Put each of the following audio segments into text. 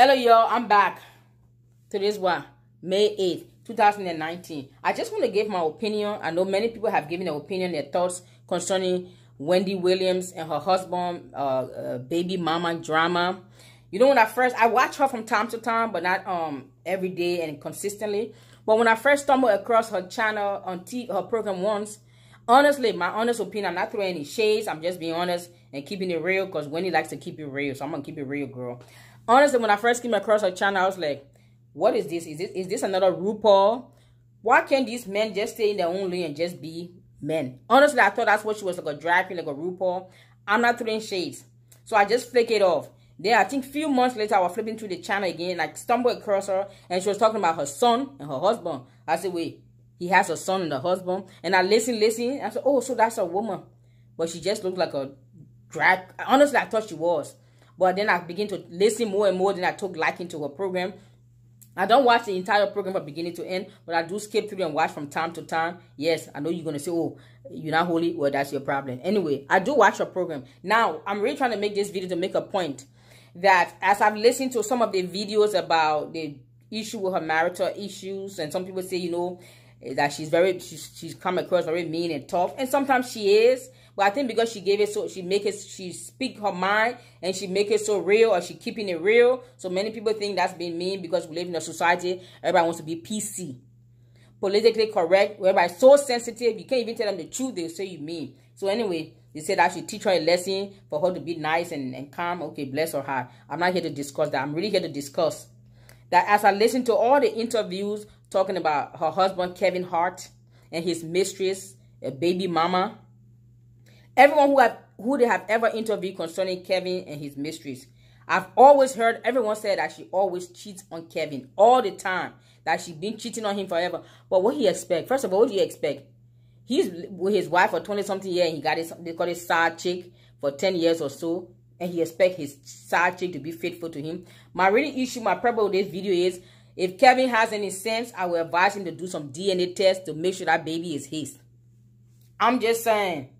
Hello, y'all. I'm back. Today's what? May 8th, 2019. I just want to give my opinion. I know many people have given their opinion, their thoughts concerning Wendy Williams and her husband, uh, uh, baby mama drama. You know, when I first, I watch her from time to time, but not um every day and consistently. But when I first stumbled across her channel on T her program once, honestly, my honest opinion, I'm not throwing any shades. I'm just being honest and keeping it real because Wendy likes to keep it real. So I'm going to keep it real, girl. Honestly, when I first came across her channel, I was like, what is this? Is this, is this another RuPaul? Why can't these men just stay in their own lane and just be men? Honestly, I thought that's what she was, like a drag queen, like a RuPaul. I'm not throwing shades. So I just flick it off. Then I think a few months later, I was flipping through the channel again. I stumbled across her and she was talking about her son and her husband. I said, wait, he has a son and a husband. And I listen, listen. I said, oh, so that's a woman. But she just looked like a drag. Honestly, I thought she was. But then I begin to listen more and more. Then I took liking to her program. I don't watch the entire program from beginning to end, but I do skip through and watch from time to time. Yes, I know you're going to say, oh, you're not holy. Well, that's your problem. Anyway, I do watch her program. Now, I'm really trying to make this video to make a point that as I've listened to some of the videos about the issue with her marital issues, and some people say, you know, Eh, that she's very, she's, she's come across very mean and tough, and sometimes she is, but I think because she gave it so, she make it, she speak her mind, and she make it so real, or she keeping it real, so many people think that's being mean because we live in a society, everybody wants to be PC. Politically correct, everybody's so sensitive, you can't even tell them the truth, they'll say you mean. So anyway, they said I should teach her a lesson for her to be nice and, and calm. Okay, bless her heart. I'm not here to discuss that. I'm really here to discuss that as I listen to all the interviews talking about her husband, Kevin Hart, and his mistress, a baby mama, everyone who have who they have ever interviewed concerning Kevin and his mistress, I've always heard everyone say that she always cheats on Kevin all the time. That she been cheating on him forever. But what he expect? First of all, what do you expect? He's with his wife for 20 something years. he got his, they call it side chick for 10 years or so. And he expect his side chick to be faithful to him. My really issue, my problem with this video is, if Kevin has any sense, I will advise him to do some DNA test to make sure that baby is his. I'm just saying.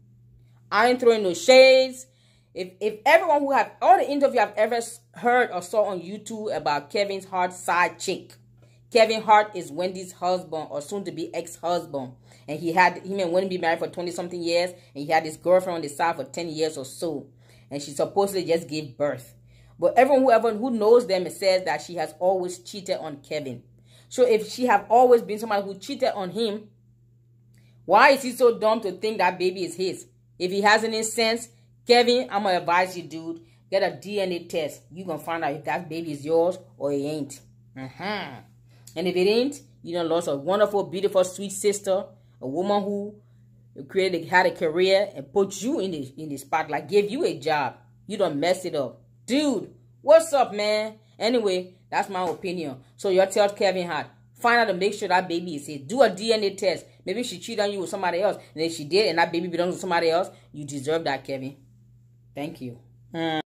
I ain't throwing no shades. If if everyone who have all the interview I've ever heard or saw on YouTube about Kevin's Hart side chick, Kevin Hart is Wendy's husband or soon to be ex-husband. And he had him and Wendy be married for 20 something years. And he had his girlfriend on the side for 10 years or so. And she supposedly just gave birth. But everyone who ever who knows them says that she has always cheated on Kevin. So if she have always been somebody who cheated on him, why is he so dumb to think that baby is his? If he has any sense, Kevin, I'm gonna advise you, dude, get a DNA test. You gonna find out if that baby is yours or it ain't. Uh -huh. And if it ain't, you know, lost a wonderful, beautiful, sweet sister, a woman who created, had a career and put you in the in the spotlight, gave you a job. You don't mess it up, dude. What's up, man? Anyway, that's my opinion. So you tell Kevin Hart, find out to make sure that baby is his. Do a DNA test. Maybe she cheated on you with somebody else, and if she did, and that baby belongs to somebody else, you deserve that, Kevin. Thank you. Mm.